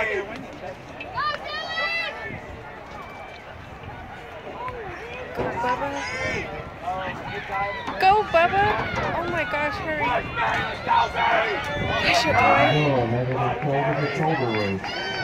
Go, Bubba. Go, Bubba. Oh my gosh, hurry. That's your boy. Oh,